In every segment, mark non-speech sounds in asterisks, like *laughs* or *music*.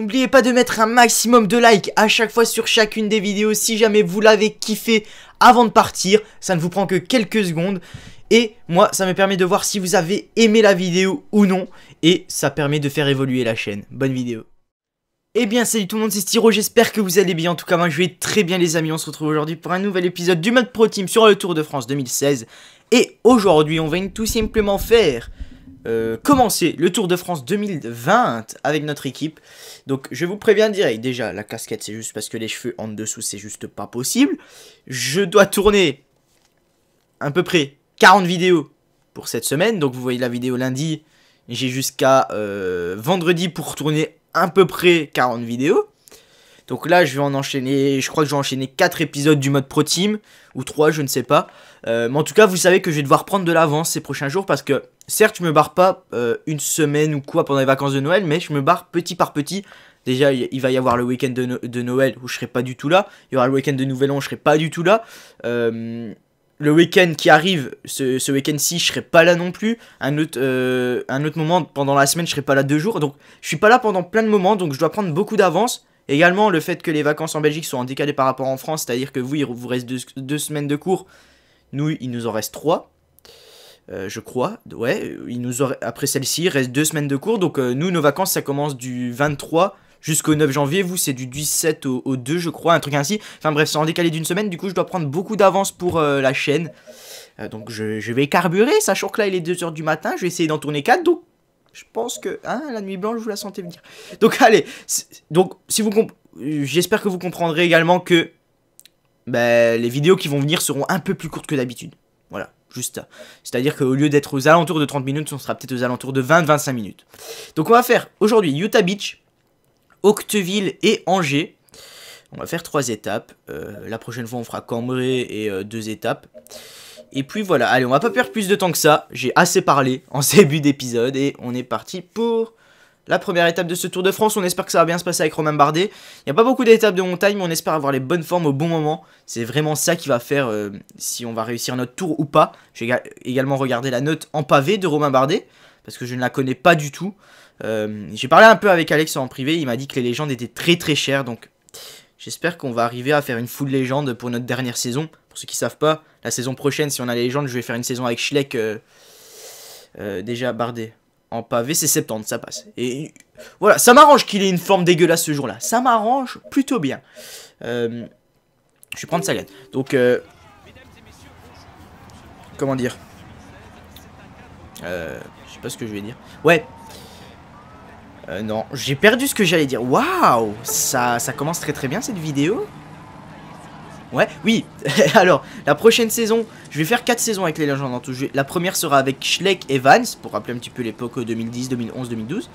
N'oubliez pas de mettre un maximum de likes à chaque fois sur chacune des vidéos si jamais vous l'avez kiffé avant de partir. Ça ne vous prend que quelques secondes. Et moi, ça me permet de voir si vous avez aimé la vidéo ou non. Et ça permet de faire évoluer la chaîne. Bonne vidéo. Eh bien salut tout le monde c'est Styro, j'espère que vous allez bien, en tout cas moi je vais très bien les amis, on se retrouve aujourd'hui pour un nouvel épisode du mode pro team sur le Tour de France 2016 Et aujourd'hui on va tout simplement faire, euh, commencer le Tour de France 2020 avec notre équipe. Donc je vous préviens direct, déjà la casquette c'est juste parce que les cheveux en dessous c'est juste pas possible. Je dois tourner à peu près 40 vidéos pour cette semaine, donc vous voyez la vidéo lundi. J'ai jusqu'à euh, vendredi pour tourner à peu près 40 vidéos. Donc là, je vais en enchaîner, je crois que je vais enchaîner 4 épisodes du mode Pro Team, ou 3, je ne sais pas. Euh, mais en tout cas, vous savez que je vais devoir prendre de l'avance ces prochains jours, parce que certes, je me barre pas euh, une semaine ou quoi pendant les vacances de Noël, mais je me barre petit par petit. Déjà, il va y avoir le week-end de, Noël où je serai pas du tout là. Il y aura le week-end de Nouvel An où je serai pas du tout là. Euh, le week-end qui arrive, ce, week-end-ci, je serai pas là non plus. Un autre, euh, un autre moment, pendant la semaine, je serai pas là deux jours. Donc, je suis pas là pendant plein de moments, donc je dois prendre beaucoup d'avance. Également, le fait que les vacances en Belgique soient en décalé par rapport en France, c'est-à-dire que vous, il vous reste deux, semaines de cours. Nous, il nous en reste trois. Euh, je crois, ouais, il nous après celle-ci, il reste deux semaines de cours, donc euh, nous, nos vacances, ça commence du 23 jusqu'au 9 janvier. Vous, c'est du 17 au, 2, je crois, un truc ainsi. Enfin bref, c'est en décalé d'une semaine. Du coup, je dois prendre beaucoup d'avance pour euh, la chaîne. Euh, donc, je, vais carburer, sachant que là, il est 2h du matin. Je vais essayer d'en tourner 4. Donc, je pense que hein, la nuit blanche, vous la sentez venir. Donc, allez. Donc, si vous j'espère que vous comprendrez également que ben, les vidéos qui vont venir seront un peu plus courtes que d'habitude. Voilà, juste. C'est-à-dire qu'au lieu d'être aux alentours de 30 minutes, on sera peut-être aux alentours de 20-25 minutes. Donc on va faire aujourd'hui Utah Beach, Octeville et Angers. On va faire trois étapes. Euh, la prochaine fois, on fera Cambrai et euh, deux étapes. Et puis voilà, allez, on va pas perdre plus de temps que ça. J'ai assez parlé en *laughs* début d'épisode et on est parti pour la première étape de ce Tour de France. On espère que ça va bien se passer avec Romain Bardet. Il n'y a pas beaucoup d'étapes de montagne, mais on espère avoir les bonnes formes au bon moment. C'est vraiment ça qui va faire euh, si on va réussir notre tour ou pas. J'ai également regardé la note en pavé de Romain Bardet, parce que je ne la connais pas du tout. Euh, j'ai parlé un peu avec Alex en privé, il m'a dit que les légendes étaient très très chères, donc j'espère qu'on va arriver à faire une full légende pour notre dernière saison. Pour ceux qui savent pas, la saison prochaine, si on a les légendes, je vais faire une saison avec Schleck euh, déjà bardé en pavé, c'est 70, ça passe. Et voilà, ça m'arrange qu'il ait une forme dégueulasse ce jour-là. Ça m'arrange plutôt bien. je vais prendre Sagan. Donc, comment dire? Je sais pas ce que je vais dire. Ouais, euh, non, j'ai perdu ce que j'allais dire. Waouh ça, ça commence très très bien cette vidéo. Ouais, oui. *laughs* Alors, la prochaine saison, je vais faire 4 saisons avec les légendes en tout. La première sera avec Schleck et Vance, pour rappeler un petit peu l'époque 2010, 2011, 2012.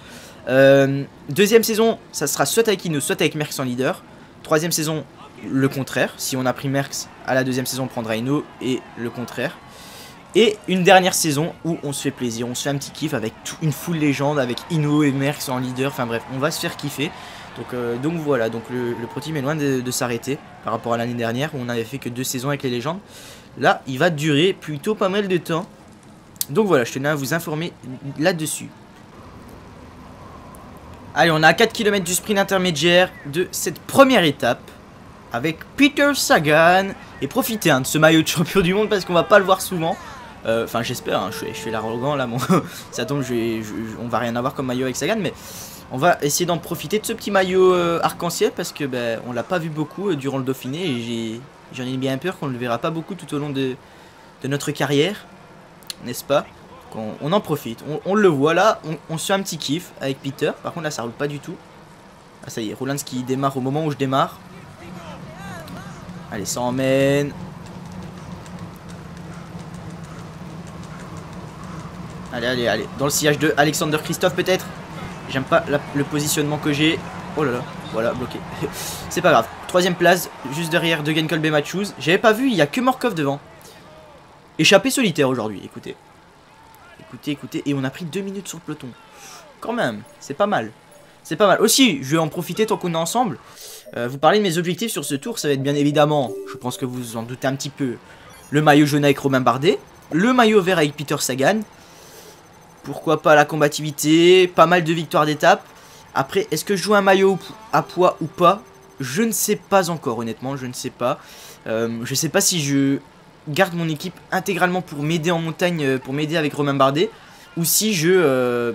deuxième saison, ça sera soit avec Ino, soit avec Merckx en leader. Troisième saison, le contraire. Si on a pris Merckx, à la deuxième saison, on prendra Ino, et le contraire. Et une dernière saison où on se fait plaisir, on se fait un petit kiff avec une full légende, avec Ino et Merckx en leader, enfin bref, on va se faire kiffer. Donc, euh, donc voilà, donc le, Pro Team est loin de, s'arrêter par rapport à l'année dernière où on n'avait fait que deux saisons avec les légendes. Là, il va durer plutôt pas mal de temps. Donc voilà, je tenais à vous informer là-dessus. Allez, on a à 4 km du sprint intermédiaire de cette première étape avec Peter Sagan. Et profitez hein, de ce maillot de champion du monde parce qu'on va pas le voir souvent. Euh, enfin, j'espère, hein, je, je fais l'arrogant là. Bon, *laughs* ça tombe, je on va rien avoir comme maillot avec Sagan, mais on va essayer d'en profiter de ce petit maillot euh, arc-en-ciel parce que ben, on l'a pas vu beaucoup euh, durant le Dauphiné et j'en ai, bien peur qu'on ne le verra pas beaucoup tout au long de, notre carrière, n'est-ce pas? On, en profite, on, le voit là, on, se fait un petit kiff avec Peter. Par contre là, ça roule pas du tout. Ah, ça y est, Roland qui démarre au moment où je démarre. Allez, ça emmène. Allez, allez, allez. Dans le sillage de Alexander Christophe, peut-être? J'aime pas le positionnement que j'ai. Oh là là, voilà, bloqué. *laughs* C'est pas grave. Troisième place, juste derrière de Genkolbe Matchouz. J'avais pas vu, il y a que Morkov devant. Échappé solitaire aujourd'hui, écoutez. Écoutez, écoutez. Et on a pris deux minutes sur le peloton. Quand même, c'est pas mal. C'est pas mal. Aussi, je vais en profiter tant qu'on est ensemble. Euh, vous parlez de mes objectifs sur ce tour. Ça va être bien évidemment, je pense que vous en doutez un petit peu, le maillot jaune avec Romain Bardet. Le maillot vert avec Peter Sagan. Pourquoi pas la combativité, pas mal de victoires d'étape. Après, est-ce que je joue un maillot à poids ou pas? Je ne sais pas encore, honnêtement, je ne sais pas. Euh, je sais pas si je garde mon équipe intégralement pour m'aider en montagne, euh, pour m'aider avec Romain Bardet, ou si je... Euh,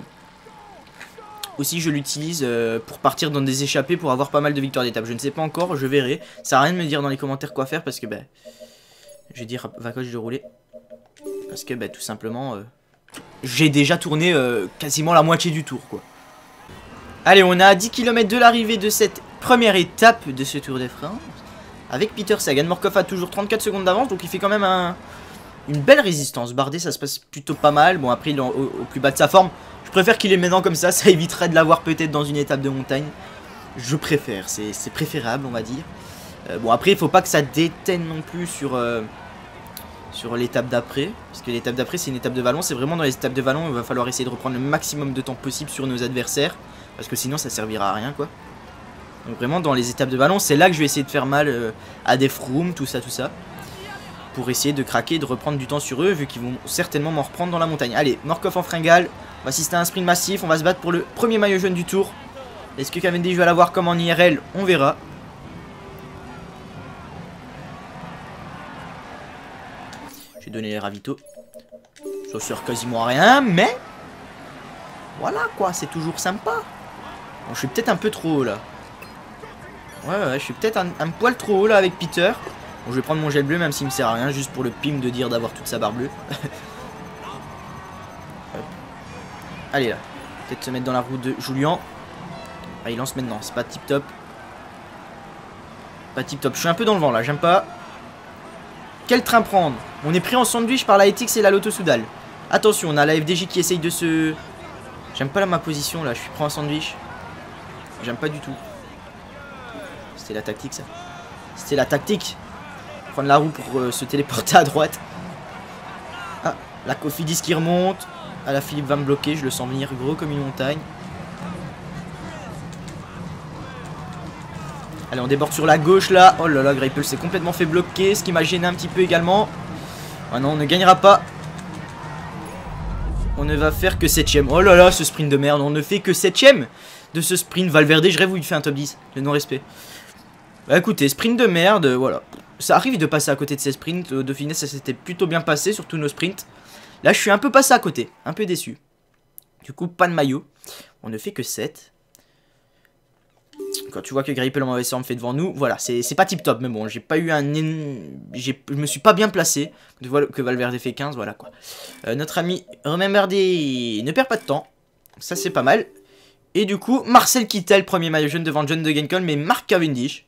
ou si je l'utilise pour partir dans des échappées pour avoir pas mal de victoires d'étape. Je ne sais pas encore, je verrai. Ça à rien de me dire dans les commentaires quoi faire parce que, ben... je vais dire va coach de rouler. Parce que, ben, tout simplement, j'ai déjà tourné quasiment la moitié du tour, quoi. Allez, on est à 10 km de l'arrivée de cette première étape de ce Tour de France. Avec Peter Sagan. Morkov a toujours 34 secondes d'avance, donc il fait quand même une belle résistance. Bardet, ça se passe plutôt pas mal. Bon, après, au, plus bas de sa forme. Je préfère qu'il est maintenant comme ça, ça éviterait de l'avoir peut-être dans une étape de montagne. Je préfère, c'est préférable, on va dire. Euh, bon, après, il faut pas que ça déteigne non plus sur... Euh, sur l'étape d'après. Parce que l'étape d'après, c'est une étape de vallon. C'est vraiment dans les étapes de vallon, il va falloir essayer de reprendre le maximum de temps possible sur nos adversaires. Parce que sinon ça servira à rien quoi. Donc vraiment dans les étapes de ballon, c'est là que je vais essayer de faire mal euh, à des Froome, tout ça, tout ça. Pour essayer de craquer, de reprendre du temps sur eux, vu qu'ils vont certainement m'en reprendre dans la montagne. Allez, Morkov en fringale, on va assister à un sprint massif, on va se battre pour le premier maillot jaune du tour. Est-ce que Cavendish va l'avoir comme en IRL On verra. J'ai donné les ravitaux. Ça sert quasiment à rien, mais... Voilà quoi, c'est toujours sympa je suis peut-être un peu trop haut là. Ouais, ouais, je suis peut-être un, poil trop haut là avec Peter. Bon, je vais prendre mon gel bleu même s'il me sert à rien, juste pour le pim de dire d'avoir toute sa barre bleue. *laughs* Allez là, peut-être se mettre dans la roue de Julien. Ah, il lance maintenant, c'est pas tip top. Pas tip top, je suis un peu dans le vent là, j'aime pas. Quel train prendre On est pris en sandwich par la ETX et la Lotto Soudal. Attention, on a la FDJ qui essaye de se... J'aime pas ma position là, je suis pris en sandwich. J'aime pas du tout. C'était la tactique ça. C'était la tactique. Prendre la roue pour euh, se téléporter à droite. Ah, la Cofidis qui remonte. Ah, la Philippe va me bloquer, je le sens venir gros comme une montagne. Allez, on déborde sur la gauche là. Oh là là, Greipel s'est complètement fait bloquer, ce qui m'a gêné un petit peu également. Ah non, on ne gagnera pas. On ne va faire que 7ème. Oh là là, ce sprint de merde, on ne fait que 7ème de ce sprint. Valverde, je rêve où il fait un top 10. Le non-respect. Bah écoutez, sprint de merde, voilà. Ça arrive de passer à côté de ces sprints. De finesse, ça s'était plutôt bien passé, surtout nos sprints. Là, je suis un peu passé à côté. Un peu déçu. Du coup, pas de maillot. On ne fait que 7. Quand tu vois que Greipel en mauvaise forme fait devant nous, voilà, c'est pas tip top, mais bon, j'ai pas eu un... Je me suis pas bien placé, tu vois que Valverde fait 15, voilà quoi. Euh, notre ami Romain ne perd pas de temps, ça c'est pas mal. Et du coup, Marcel Kittel, premier maillot jaune devant John de Gencol, mais Marc Cavendish.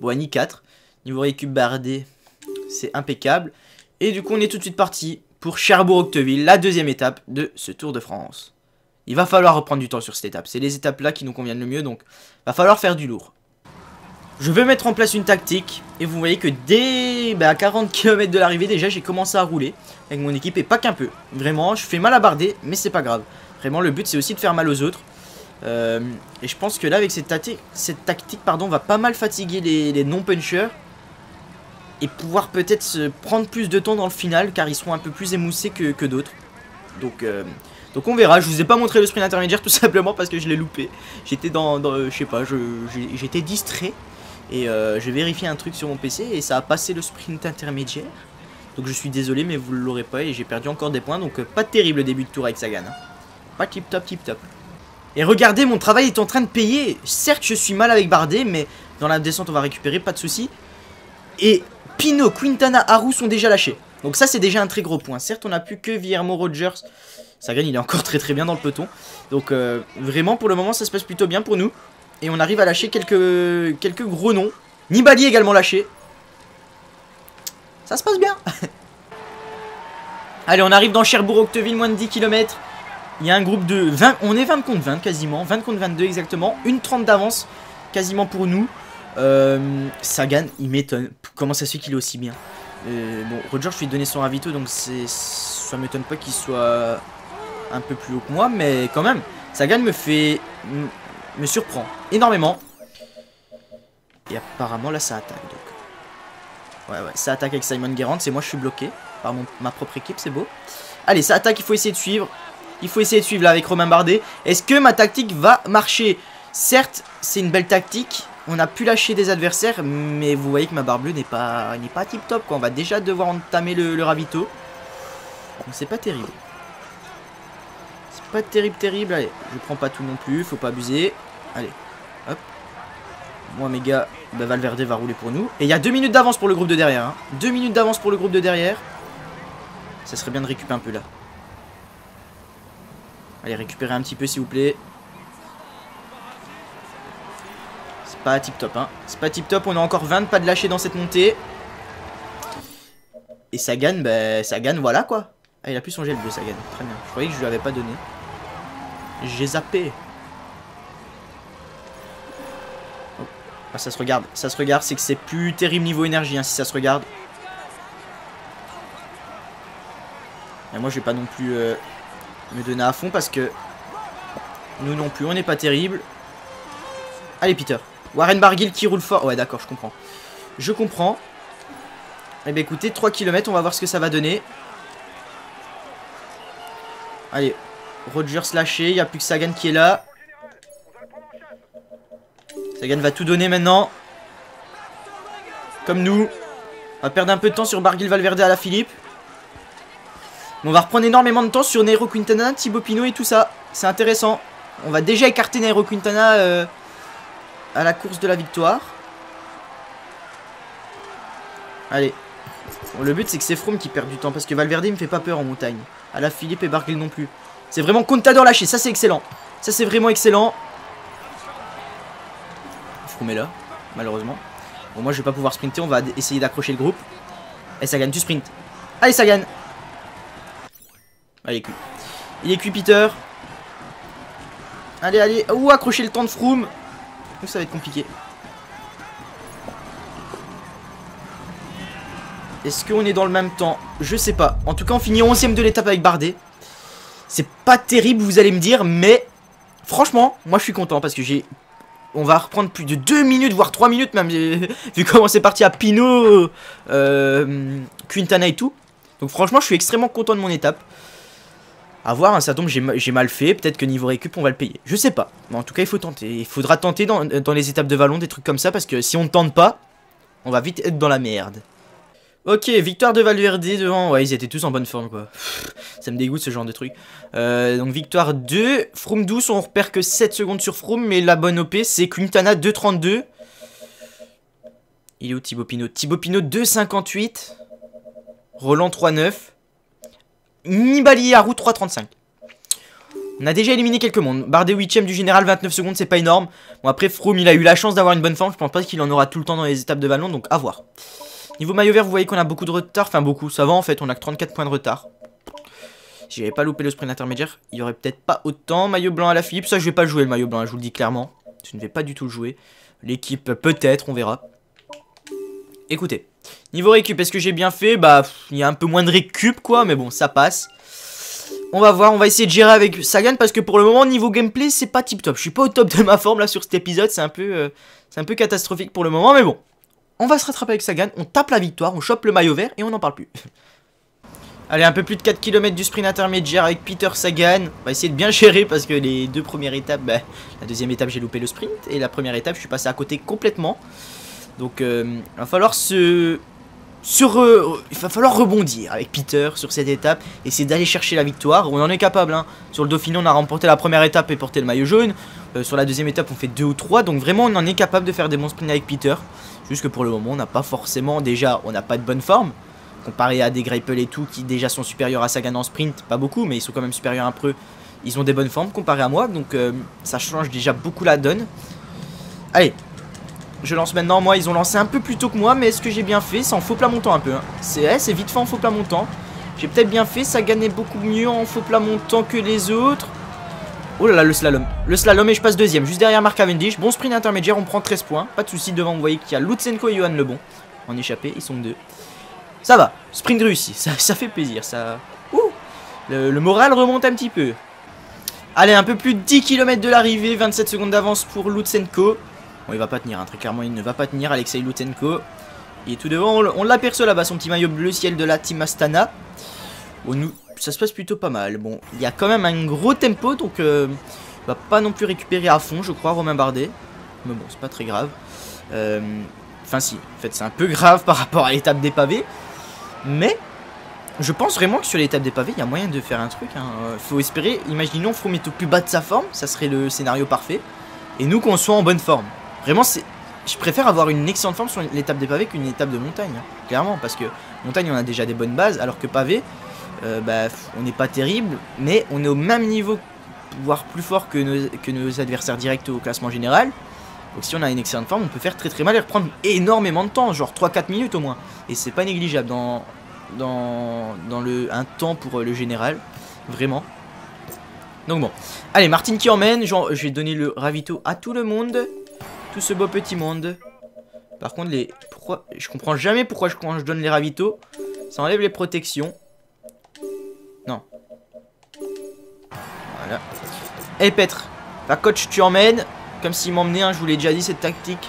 Boigny 4. Niveau récup bardé, c'est impeccable. Et du coup, on est tout de suite parti pour Cherbourg-Octeville, la deuxième étape de ce Tour de France. Il va falloir reprendre du temps sur cette étape. C'est les étapes là qui nous conviennent le mieux, donc va falloir faire du lourd. Je vais mettre en place une tactique, et vous voyez que dès bah, à 40 km de l'arrivée, déjà, j'ai commencé à rouler avec mon équipe, et pas qu'un peu. Vraiment, je fais mal à barder, mais c'est pas grave. Vraiment, le but, c'est aussi de faire mal aux autres. Euh, et je pense que là, avec cette, tactique, cette pardon, va pas mal fatiguer les, non-punchers. Et pouvoir peut-être prendre plus de temps dans le final, car ils seront un peu plus émoussés que, d'autres. Donc, euh, donc on verra. Je vous ai pas montré le sprint intermédiaire tout *laughs* simplement parce que je l'ai loupé. J'étais dans, je sais pas, j'étais distrait. Et euh, j'ai vérifié un truc sur mon PC et ça a passé le sprint intermédiaire. Donc je suis désolé mais vous l'aurez pas et j'ai perdu encore des points. Donc pas terrible début de tour avec Sagan. Hein. Pas tip top tip top. Et regardez, mon travail est en train de payer. Certes, je suis mal avec Bardet, mais dans la descente, on va récupérer, pas de souci. Et Pino, Quintana, Haru sont déjà lâchés. Donc ça, c'est déjà un très gros point. Certes, on n'a plus que Guillermo Rogers. Sagan, il est encore *laughs* très très bien dans le peloton. Donc euh, vraiment, pour le moment, ça se passe plutôt bien pour nous. Et on arrive à lâcher quelques, quelques gros noms. Nibali également lâché. Ça se passe bien. *laughs* Allez, on arrive dans Cherbourg-Octeville, moins de 10 km. Il y a un groupe de 20, on est 20 contre 20 quasiment, 20 contre 22 exactement, une 30 d'avance quasiment pour nous. Euh, Sagan, il m'étonne. Comment ça se fait qu'il est aussi bien euh, Bon, Roger, je lui ai donné son ravito, donc ça m'étonne pas qu'il soit un peu plus haut que moi, mais quand même, Sagan me fait... me surprend énormément. Et apparemment, là, ça attaque, donc. Ouais, ouais, ça attaque avec Simon Guérand, c'est moi, je suis bloqué par mon, ma propre équipe, c'est beau. Allez, ça attaque, il faut essayer de suivre. Il faut essayer de suivre là avec Romain Bardet. Est-ce que ma tactique va marcher? Certes, c'est une belle tactique. On a pu lâcher des adversaires, mais vous voyez que ma barre bleue n'est pas, pas tip top. Quoi. On va déjà devoir entamer le, le ravito. Donc c'est pas terrible. C'est pas terrible, terrible. Allez, je prends pas tout non plus, faut pas abuser. Allez, hop. Moi, mes gars, bah, Valverde va rouler pour nous. Et il y a deux minutes d'avance pour le groupe de derrière. Hein. Deux minutes d'avance pour le groupe de derrière. Ça serait bien de récupérer un peu là. Allez, récupérer un petit peu, s'il vous plaît. C'est pas tip top, hein. C'est pas tip top. On a encore 20 pas de lâcher dans cette montée. Et Sagan, ben, Sagan, voilà quoi. Ah, il a plus son gel bleu, Sagan. Très bien. Je croyais que je lui avais pas donné. J'ai zappé. Ah, ça se regarde, ça se regarde, c'est que c'est plus terrible niveau énergie hein, si ça se regarde. Et moi je vais pas non plus euh, me donner à fond parce que nous non plus on n'est pas terrible. Allez Peter. Warren Barguil qui roule fort. Ouais d'accord je comprends. Je comprends. Eh bien écoutez 3 km on va voir ce que ça va donner. Allez. Rogers lâché, il n'y a plus que Sagan qui est là. Sagan va tout donner maintenant. Comme nous. On va perdre un peu de temps sur Barguil Valverde à la Philippe. on va reprendre énormément de temps sur Nairo Quintana, Thibaut Pinot et tout ça. C'est intéressant. On va déjà écarter Nairo Quintana euh, à la course de la victoire. Allez. Le but c'est que c'est Froome qui perd du temps parce que Valverde il me fait pas peur en montagne. À la Philippe et Barguil non plus. C'est vraiment Contador lâché, ça c'est excellent. Ça c'est vraiment excellent. Froome est là, malheureusement. Bon, moi je vais pas pouvoir sprinter, on va essayer d'accrocher le groupe. Et ça gagne, tu sprint. Allez, ça gagne. Allez, cuit. Il est cuit, Peter. Allez, allez. Ouh, accrocher le temps de Froome. Ça va être compliqué. Est-ce qu'on est dans le même temps? Je sais pas. En tout cas, on finit 11ème de l'étape avec Bardet. C'est pas terrible, vous allez me dire, mais franchement, moi je suis content parce que j'ai on va reprendre plus de 2 minutes, voire 3 minutes même, *laughs* vu comment c'est parti à Pinot, euh, Quintana et tout. Donc franchement, je suis extrêmement content de mon étape. A voir, hein, ça tombe, j'ai mal fait, peut-être que niveau récup, on va le payer. Je sais pas, mais en tout cas, il faut tenter. Il faudra tenter dans, dans les étapes de vallon, des trucs comme ça, parce que si on ne tente pas, on va vite être dans la merde. Ok, victoire de Valverde devant. Ouais, ils étaient tous en bonne forme, quoi. ça me dégoûte ce genre de truc. Euh, donc, victoire 2. Froome 12, on repère que 7 secondes sur Froome. Mais la bonne OP, c'est Quintana 2.32. Il est où Thibaut Pinot? Thibaut Pinot 2.58. Roland 3.9. Nibali à route 3.35. On a déjà éliminé quelques mondes. Bardet 8ème du général, 29 secondes, c'est pas énorme. Bon, après, Froome, il a eu la chance d'avoir une bonne forme. Je pense pas qu'il en aura tout le temps dans les étapes de vallon, donc à voir. Niveau maillot vert, vous voyez qu'on a beaucoup de retard. Enfin, beaucoup. Ça va en fait, on a que 34 points de retard. Si j'avais pas loupé le sprint intermédiaire, il y aurait peut-être pas autant. Maillot blanc à la Philippe. Ça, je vais pas jouer le maillot blanc, je vous le dis clairement. Je ne vais pas du tout le jouer. L'équipe, peut-être, on verra. Écoutez. Niveau récup, est-ce que j'ai bien fait? Bah, il y a un peu moins de récup, quoi. Mais bon, ça passe. On va voir, on va essayer de gérer avec Sagan parce que pour le moment, niveau gameplay, c'est pas tip top. Je suis pas au top de ma forme là sur cet épisode, c'est un peu euh, c'est un peu catastrophique pour le moment, mais bon on va se rattraper avec Sagan, on tape la victoire, on chope le maillot vert et on n'en parle plus. *laughs* Allez, un peu plus de 4 km du sprint intermédiaire avec Peter Sagan. On va essayer de bien gérer parce que les deux premières étapes, bah, la deuxième étape j'ai loupé le sprint et la première étape je suis passé à côté complètement. Donc euh, il va falloir se... Sur, il va falloir rebondir avec Peter sur cette étape, essayer d'aller chercher la victoire. On en est capable. Hein. Sur le Dauphiné, on a remporté la première étape et porté le maillot jaune. Euh, sur la deuxième étape, on fait 2 ou 3. Donc vraiment, on en est capable de faire des bons sprints avec Peter. Juste que pour le moment, on n'a pas forcément, déjà, on n'a pas de bonne forme. Comparé à des Greipel et tout, qui déjà sont supérieurs à Sagan en sprint, pas beaucoup, mais ils sont quand même supérieurs un peu. Ils ont des bonnes formes comparé à moi, donc euh, ça change déjà beaucoup la donne. Allez, je lance maintenant. Moi, ils ont lancé un peu plus tôt que moi, mais est-ce que j'ai bien fait? C'est en faux plat montant un peu. Hein. C'est vite fait en faux plat montant. J'ai peut-être bien fait, ça gagnait beaucoup mieux en faux plat montant que les autres. Oh là là, le slalom. Le slalom et je passe deuxième, juste derrière Marc Cavendish. Bon sprint intermédiaire, on prend 13 points. Pas de soucis devant, vous voyez qu'il y a Lutsenko et Johan Lebon. En échappé, ils sont deux. Ça va, sprint réussi, ça, *laughs* ça fait plaisir, ça... Ouh le, moral remonte un petit peu. Allez, un peu plus de 10 km de l'arrivée, 27 secondes d'avance pour Lutsenko. Bon, il va pas tenir, hein, très clairement, il ne va pas tenir, Alexei Lutsenko. Il est tout devant, on, l'aperçoit là-bas, son petit maillot bleu ciel de la Team Astana. Ça se passe plutôt pas mal. Bon, il y a quand même un gros tempo, donc euh, Va pas non plus récupérer à fond, je crois, Romain Bardet. Mais bon, c'est pas très grave. Euh, enfin si, en fait c'est un peu grave par rapport à l'étape des pavés. Mais je pense vraiment que sur l'étape des pavés, il y a moyen de faire un truc. Hein. Euh, faut espérer, imaginons Froome est au plus bas de sa forme, ça serait le scénario parfait. Et nous qu'on soit en bonne forme. Vraiment, c'est je préfère avoir une excellente forme sur l'étape des pavés qu'une étape de montagne, hein, clairement, parce que montagne on a déjà des bonnes bases, alors que pavé, euh, bah, on n'est pas terrible, mais on est au même niveau, voire plus fort que nos, adversaires directs au classement général. Donc si on a une excellente forme, on peut faire très très mal et reprendre énormément de temps, genre 3-4 minutes au moins. Et c'est pas négligeable dans, dans, dans le, un temps pour le général, vraiment. Donc bon, allez Martine qui emmène, genre, je vais donner le ravito à tout le monde, tout ce beau petit monde. Par contre les, pourquoi, je comprends jamais pourquoi je, quand donne les ravitaux, ça enlève les protections. Non. Voilà. Et Petre, la coach tu emmènes, comme s'il m'emmenait, hein, je vous l'ai déjà dit, cette tactique.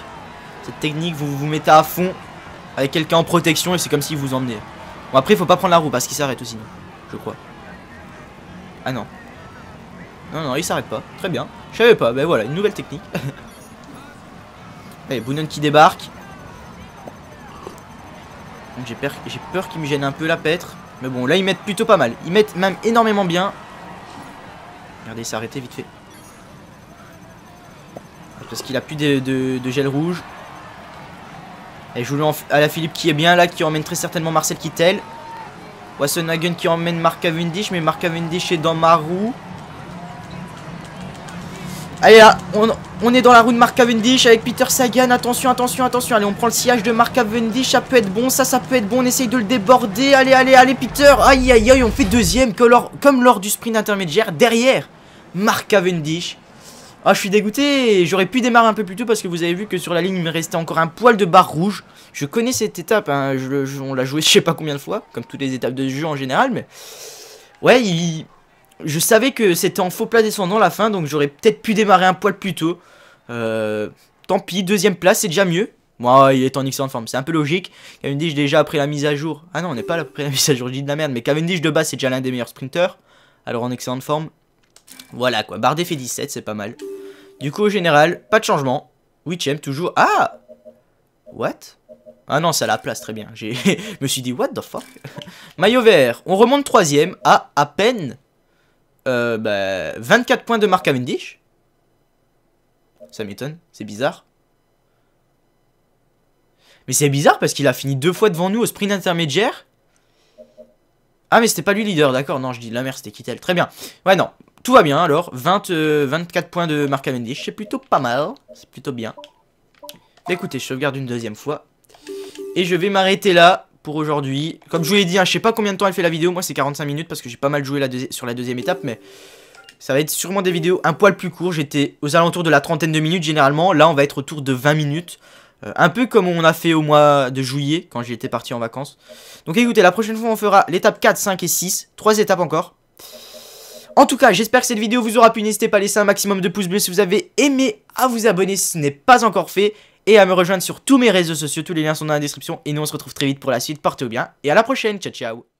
Cette technique, vous vous mettez à fond avec quelqu'un en protection et c'est comme s'il vous emmenait. Bon, après, il faut pas prendre la roue parce qu'il s'arrête aussi, je crois. Ah non. Non, non, il s'arrête pas. Très bien. Je savais pas. Ben voilà, une nouvelle technique. *laughs* Allez, Boonen qui débarque. J'ai peur, qu'il me gêne un peu la pêtre. Mais bon, là, ils mettent plutôt pas mal. Ils mettent même énormément bien. Regardez, il s'est arrêté vite fait. Parce qu'il a plus de, gel rouge. Et je voulais à la Philippe qui est bien là, qui emmène très certainement Marcel Kittel. Wassenhagen qui emmène Mark Cavendish, mais Mark Cavendish est dans ma roue. Allez là, on, est dans la roue de Mark Cavendish avec Peter Sagan. Attention, attention, attention. Allez, on prend le sillage de Mark Cavendish. Ça peut être bon, ça, ça peut être bon. On essaye de le déborder. Allez, allez, allez, Peter. Aïe, aïe, aïe. On fait deuxième comme lors du sprint intermédiaire. Derrière, Mark Cavendish. Ah, je suis dégoûté. J'aurais pu démarrer un peu plus tôt parce que vous avez vu que sur la ligne, il me restait encore un poil de barre rouge. Je connais cette étape. Hein. On l'a joué je sais pas combien de fois, comme toutes les étapes de jeu en général. Mais ouais, je savais que c'était en faux plat descendant la fin, donc j'aurais peut-être pu démarrer un poil plus tôt. Euh, tant pis, deuxième place, c'est déjà mieux. Moi, il est en excellente forme, c'est un peu logique. Cavendish déjà après la mise à jour. Ah non, on n'est pas après la mise à jour, je dis de la merde. Mais Cavendish de base, c'est déjà l'un des meilleurs sprinters. Alors en excellente forme. Voilà quoi, Bardet fait 17, c'est pas mal. Du coup, au général, pas de changement. 8ème, toujours. Ah What? Ah non, c'est à la place, très bien. *laughs* Je me suis dit, what the fuck? Maillot vert, on remonte troisième à à peine euh, bah, 24 points de Mark Cavendish. Ça m'étonne, c'est bizarre. Mais c'est bizarre parce qu'il a fini deux fois devant nous au sprint intermédiaire. Ah mais c'était pas lui leader, d'accord, non je dis la merde c'était Kittel, très bien. Ouais non, tout va bien alors, 20, 24 euh, points de Mark Cavendish, c'est plutôt pas mal, c'est plutôt bien. écoutez, je sauvegarde une deuxième fois. Et je vais m'arrêter là pour aujourd'hui. Comme je vous l'ai dit, hein, je sais pas combien de temps elle fait la vidéo, moi c'est 45 minutes parce que j'ai pas mal joué sur la deuxième étape, mais ça va être sûrement des vidéos un poil plus courtes. J'étais aux alentours de la trentaine de minutes généralement, là on va être autour de 20 minutes. Euh, un peu comme on a fait au mois de juillet, quand j'étais parti en vacances. Donc écoutez, la prochaine fois on fera l'étape 4, 5 et 6, trois étapes encore. En tout cas, j'espère que cette vidéo vous aura plu. N'hésitez pas à laisser un maximum de pouces bleus si vous avez aimé, à vous abonner si ce n'est pas encore fait, et à me rejoindre sur tous mes réseaux sociaux. Tous les liens sont dans la description. Et nous, on se retrouve très vite pour la suite. Portez-vous bien, et à la prochaine. Ciao, ciao